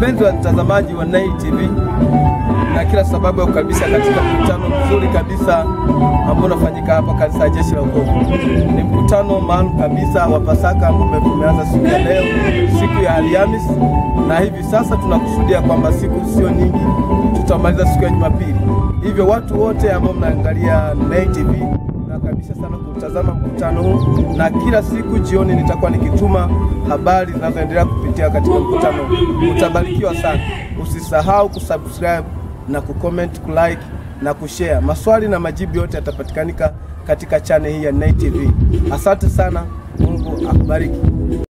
Wapenzi wa mtazamaji wa Nai TV, na kila sababu ya kukaribisha katika mkutano mzuri kabisa ambao unafanyika hapa kanisa ya Jeshi la Wokovu. Ni mkutano maalum kabisa wa Pasaka ambao tumeanza siku ya leo, siku ya Alhamisi, na hivi sasa tunakusudia kwamba siku sio nyingi tutamaliza siku ya Jumapili. Hivyo watu wote ambao mnaangalia Nai TV nakaribisha sana kutazama mkutano huu, na kila siku jioni nitakuwa nikituma habari zinazoendelea kupitia katika mkutano huu. Utabarikiwa sana. Usisahau kusubscribe na kucomment, kulike na kushare. Maswali na majibu yote yatapatikanika katika chane hii ya Nay TV. Asante sana, Mungu akubariki.